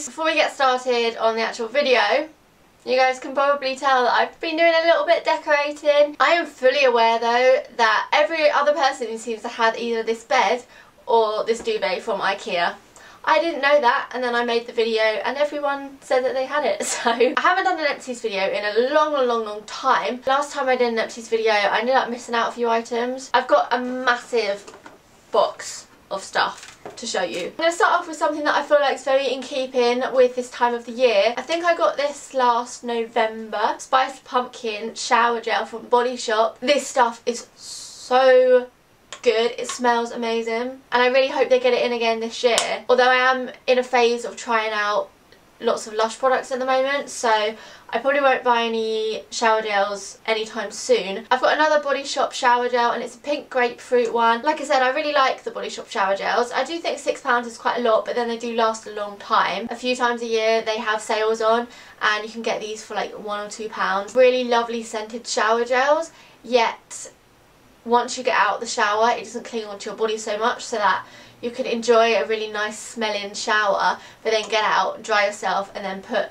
anyways, before we get started on the actual video, you guys can probably tell that I've been doing a little bit decorating. I am fully aware though that every other person seems to have either this bed or this duvet from Ikea. I didn't know that and then I made the video and everyone said that they had it so I haven't done an empties video in a long long long time. Last time I did an empties video I ended up missing out a few items. I've got a massive box of stuff to show you. I'm going to start off with something that I feel like is very in keeping with this time of the year. I think I got this last November. Spiced Pumpkin Shower Gel from Body Shop. This stuff is so good. It smells amazing. And I really hope they get it in again this year. Although I am in a phase of trying out lots of Lush products at the moment so I probably won't buy any shower gels anytime soon. I've got another Body Shop shower gel and it's a pink grapefruit one. Like I said I really like the Body Shop shower gels. I do think £6 is quite a lot but then they do last a long time. A few times a year they have sales on and you can get these for like one or two pounds. Really lovely scented shower gels yet once you get out the shower it doesn't cling onto your body so much so that you can enjoy a really nice smelling shower but then get out, dry yourself and then put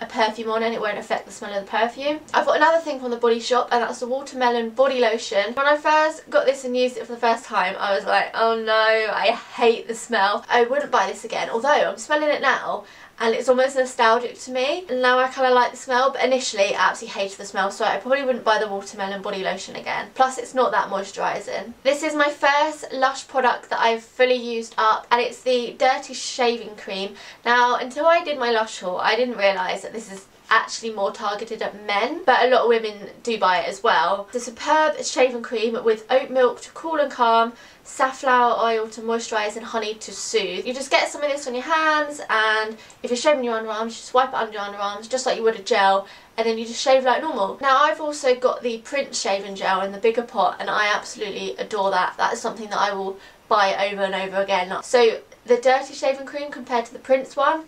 a perfume on and it won't affect the smell of the perfume. I've got another thing from the Body Shop and that's the Watermelon Body Lotion. When I first got this and used it for the first time I was like oh no I hate the smell. I wouldn't buy this again although I'm smelling it now and it's almost nostalgic to me. And now I kind of like the smell, but initially I absolutely hated the smell, so I probably wouldn't buy the watermelon body lotion again. Plus it's not that moisturising. This is my first Lush product that I've fully used up, and it's the Dirty Shaving Cream. Now, until I did my Lush haul, I didn't realise that this is actually more targeted at men but a lot of women do buy it as well. The superb shaving cream with oat milk to cool and calm, safflower oil to moisturise and honey to soothe. You just get some of this on your hands and if you're shaving your underarms you just wipe it under your underarms just like you would a gel and then you just shave like normal. Now I've also got the Prince shaving gel in the bigger pot and I absolutely adore that. That is something that I will buy over and over again. So the dirty shaving cream compared to the Prince one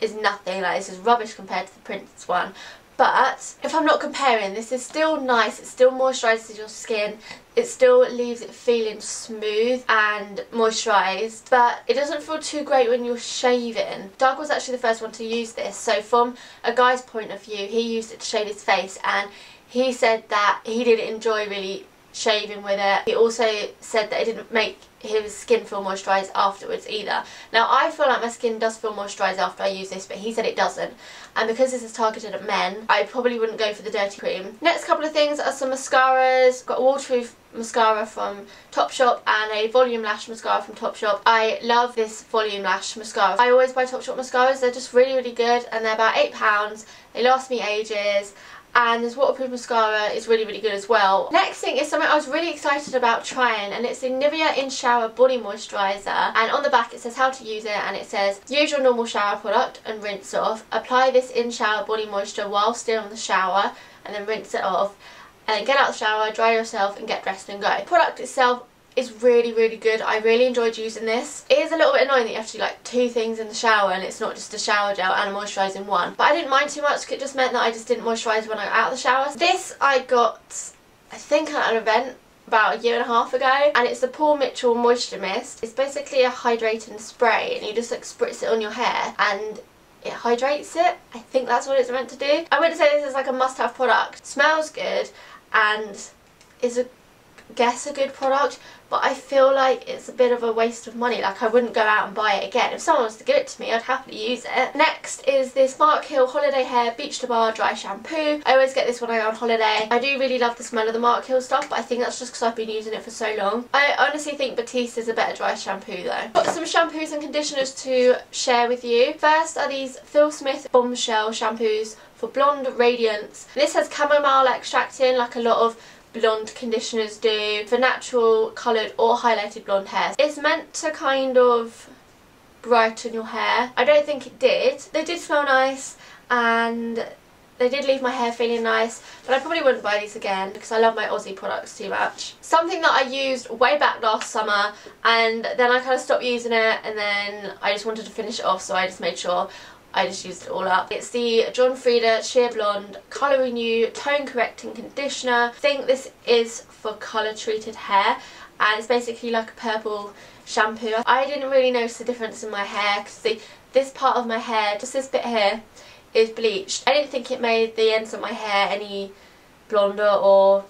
is nothing, like this is rubbish compared to the Prince one. But if I'm not comparing, this is still nice, it still moisturises your skin, it still leaves it feeling smooth and moisturised, but it doesn't feel too great when you're shaving. Doug was actually the first one to use this, so from a guy's point of view, he used it to shave his face and he said that he didn't enjoy really shaving with it. He also said that it didn't make his skin feel moisturised afterwards either. Now I feel like my skin does feel moisturised after I use this but he said it doesn't and because this is targeted at men I probably wouldn't go for the dirty cream. Next couple of things are some mascaras. Got a waterproof mascara from Topshop and a volume lash mascara from Topshop. I love this volume lash mascara. I always buy Topshop mascaras. They're just really really good and they're about £8. They last me ages and this waterproof mascara is really really good as well. Next thing is something I was really excited about trying and it's the Nivea In Shower Body Moisturiser and on the back it says how to use it and it says use your normal shower product and rinse off. Apply this in shower body moisture while still in the shower and then rinse it off and then get out of the shower, dry yourself and get dressed and go. The product itself is really really good I really enjoyed using this it is a little bit annoying that you have to do like two things in the shower and it's not just a shower gel and a moisturiser in one but I didn't mind too much it just meant that I just didn't moisturise when I got out of the shower this I got I think at an event about a year and a half ago and it's the Paul Mitchell Moisture Mist. It's basically a hydrating spray and you just like spritz it on your hair and it hydrates it. I think that's what it's meant to do. I wouldn't say this is like a must-have product. Smells good and is a guess a good product but I feel like it's a bit of a waste of money. Like I wouldn't go out and buy it again. If someone was to give it to me I'd happily use it. Next is this Mark Hill Holiday Hair Beach to Bar Dry Shampoo. I always get this when I go on holiday. I do really love the smell of the Mark Hill stuff but I think that's just because I've been using it for so long. I honestly think Batiste is a better dry shampoo though. Got some shampoos and conditioners to share with you. First are these Phil Smith Bombshell shampoos for blonde radiance. This has chamomile extract in like a lot of blonde conditioners do for natural coloured or highlighted blonde hair. It's meant to kind of brighten your hair. I don't think it did. They did smell nice and they did leave my hair feeling nice but I probably wouldn't buy these again because I love my Aussie products too much. Something that I used way back last summer and then I kind of stopped using it and then I just wanted to finish it off so I just made sure I just used it all up. It's the John Frieda Sheer Blonde Colour Renew Tone Correcting Conditioner. I think this is for colour treated hair and it's basically like a purple shampoo. I didn't really notice the difference in my hair because the, this part of my hair, just this bit here, is bleached. I didn't think it made the ends of my hair any blonder or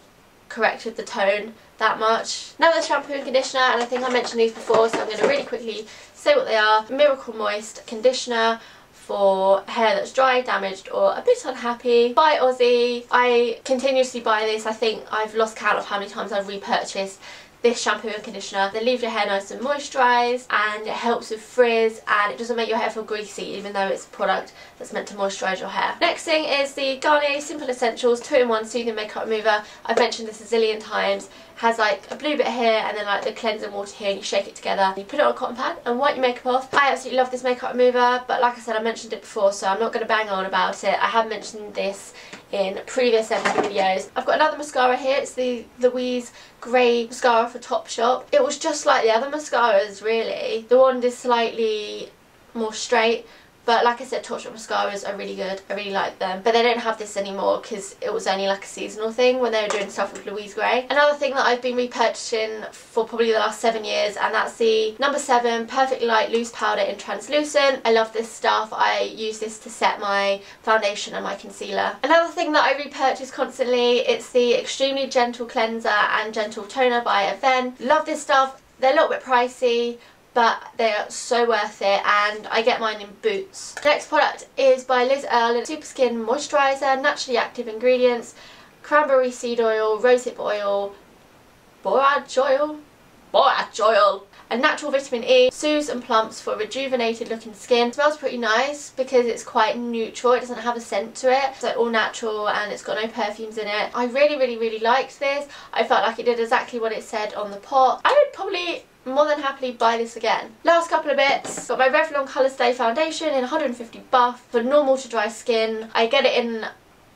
corrected the tone that much. Now the shampoo and conditioner, and I think I mentioned these before, so I'm going to really quickly say what they are. Miracle Moist Conditioner for hair that's dry, damaged or a bit unhappy. By Aussie. I continuously buy this. I think I've lost count of how many times I've repurchased this shampoo and conditioner. They leave your hair nice and moisturised and it helps with frizz and it doesn't make your hair feel greasy even though it's a product that's meant to moisturise your hair. Next thing is the Garnier Simple Essentials 2-in-1 Soothing Makeup Remover. I've mentioned this a zillion times. Has like a blue bit here and then like the cleansing water here and you shake it together. You put it on a cotton pad and wipe your makeup off. I absolutely love this makeup remover but like I said I mentioned it before so I'm not going to bang on about it. I have mentioned this in previous videos. I've got another mascara here, it's the Louise Gray mascara for Topshop. It was just like the other mascaras really. The one is slightly more straight but like I said, Topshop mascaras are really good. I really like them. But they don't have this anymore because it was only like a seasonal thing when they were doing stuff with Louise Gray. Another thing that I've been repurchasing for probably the last seven years and that's the number seven Perfect Light Loose Powder in Translucent. I love this stuff. I use this to set my foundation and my concealer. Another thing that I repurchase constantly, it's the Extremely Gentle Cleanser and Gentle Toner by Avène. Love this stuff. They're a little bit pricey but they are so worth it and I get mine in Boots. Next product is by Liz Earle, Super Skin Moisturiser, naturally active ingredients, cranberry seed oil, rosehip oil, borage oil, borage oil, and natural vitamin E, soothes and plumps for rejuvenated looking skin. It smells pretty nice because it's quite neutral, it doesn't have a scent to it. It's like all natural and it's got no perfumes in it. I really really really liked this. I felt like it did exactly what it said on the pot. I would probably more than happily buy this again. Last couple of bits. Got my Revlon ColorStay Foundation in 150 buff for normal to dry skin. I get it in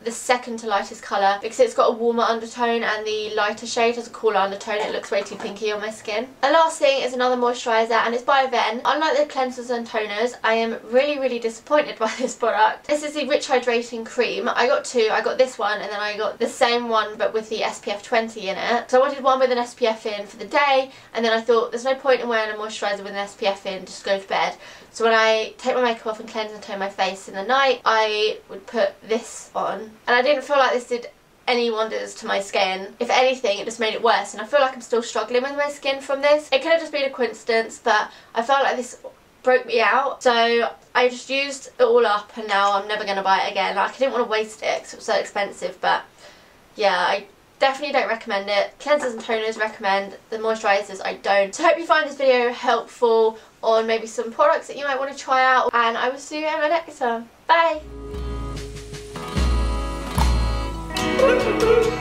the second to lightest colour because it's got a warmer undertone and the lighter shade has a cooler undertone. It looks way too pinky on my skin. The last thing is another moisturiser and it's by Avène. Unlike the cleansers and toners, I am really, really disappointed by this product. This is the Rich Hydrating Cream. I got two. I got this one and then I got the same one but with the SPF 20 in it. So I wanted one with an SPF in for the day and then I thought there's no point in wearing a moisturiser with an SPF in, just go to bed. So when I take my makeup off and cleanse and tone my face in the night, I would put this on. And I didn't feel like this did any wonders to my skin. If anything, it just made it worse. And I feel like I'm still struggling with my skin from this. It could have just been a coincidence, but I felt like this broke me out. So I just used it all up and now I'm never going to buy it again. Like, I didn't want to waste it because it was so expensive, but yeah, I definitely don't recommend it. Cleansers and toners recommend, the moisturisers I don't. So I hope you find this video helpful on maybe some products that you might want to try out and I will see you in my next one. Bye! Thank you.